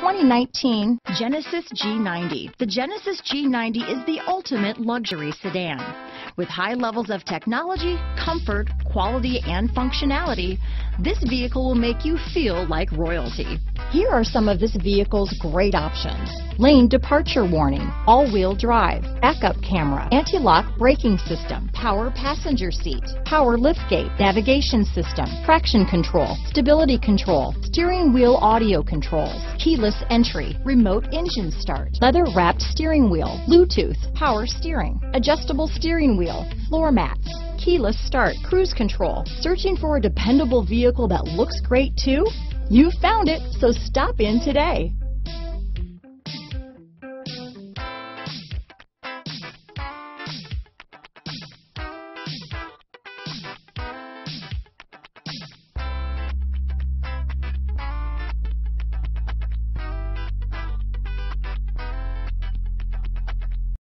2019 Genesis G90. The Genesis G90 is the ultimate luxury sedan. With high levels of technology, comfort, quality, and functionality, this vehicle will make you feel like royalty. Here are some of this vehicle's great options. Lane departure warning, all-wheel drive, backup camera, anti-lock braking system, power passenger seat, power liftgate, navigation system, traction control, stability control, steering wheel audio controls, keyless entry, remote engine start, leather wrapped steering wheel, Bluetooth, power steering, adjustable steering wheel, floor mats, keyless start, cruise control. Searching for a dependable vehicle that looks great too? You found it, so stop in today.